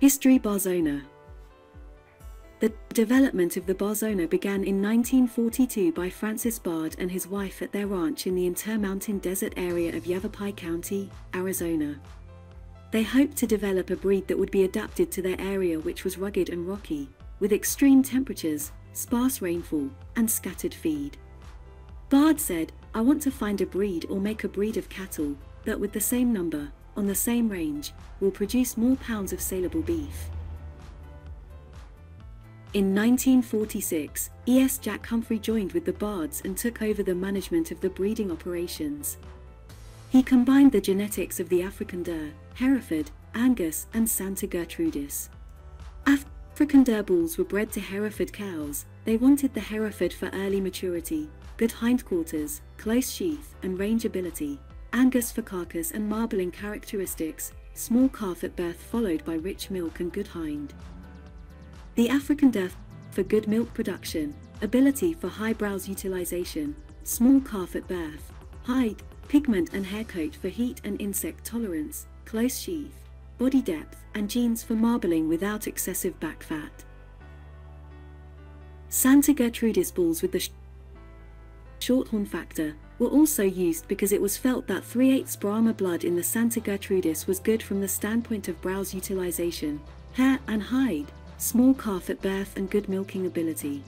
History Barzona The development of the Barzona began in 1942 by Francis Bard and his wife at their ranch in the Intermountain Desert area of Yavapai County, Arizona. They hoped to develop a breed that would be adapted to their area which was rugged and rocky, with extreme temperatures, sparse rainfall, and scattered feed. Bard said, I want to find a breed or make a breed of cattle that with the same number, on the same range, will produce more pounds of saleable beef. In 1946, E.S. Jack Humphrey joined with the Bards and took over the management of the breeding operations. He combined the genetics of the Afrikander, Hereford, Angus, and Santa Gertrudis. Afrikander bulls were bred to Hereford cows, they wanted the Hereford for early maturity, good hindquarters, close sheath, and range ability, Angus for carcass and marbling characteristics, small calf at birth followed by rich milk and good hind. The African Afrikander for good milk production, ability for high browse utilization, small calf at birth, hide, pigment and hair coat for heat and insect tolerance, close sheath, body depth, and genes for marbling without excessive back fat. Santa Gertrudis bulls with the sh shorthorn factor were also used because it was felt that 3 8 Brahma blood in the Santa Gertrudis was good from the standpoint of browse utilization, hair and hide, small calf at birth and good milking ability.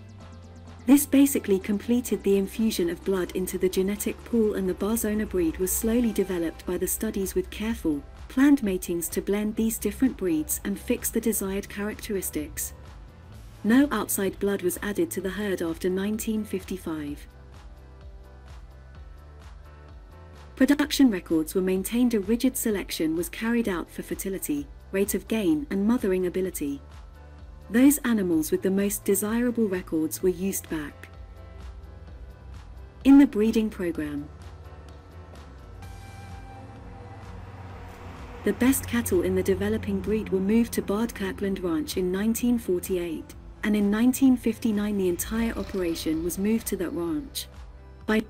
This basically completed the infusion of blood into the genetic pool and the Barzona breed was slowly developed by the studies with careful, planned matings to blend these different breeds and fix the desired characteristics. No outside blood was added to the herd after 1955. Production records were maintained a rigid selection was carried out for fertility, rate of gain and mothering ability. Those animals with the most desirable records were used back. In the breeding program, the best cattle in the developing breed were moved to Bard Kirkland Ranch in 1948, and in 1959 the entire operation was moved to that ranch. By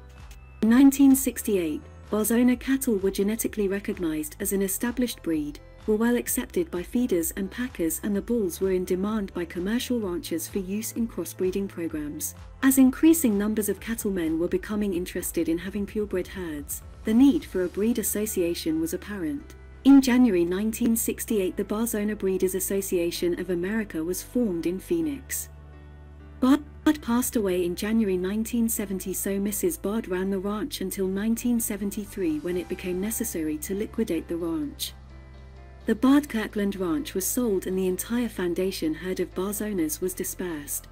1968, Barzona cattle were genetically recognized as an established breed, were well accepted by feeders and packers and the bulls were in demand by commercial ranchers for use in crossbreeding programs. As increasing numbers of cattlemen were becoming interested in having purebred herds, the need for a breed association was apparent. In January 1968 the Barzona Breeders Association of America was formed in Phoenix. Bard passed away in January 1970 so Mrs. Bard ran the ranch until 1973 when it became necessary to liquidate the ranch. The Bard Kirkland Ranch was sold and the entire foundation herd of Barzonas was dispersed.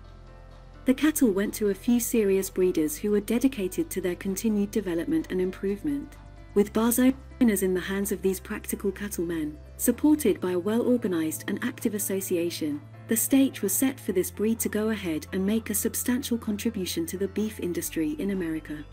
The cattle went to a few serious breeders who were dedicated to their continued development and improvement. With Barzonas in the hands of these practical cattlemen, supported by a well-organized and active association, the stage was set for this breed to go ahead and make a substantial contribution to the beef industry in America.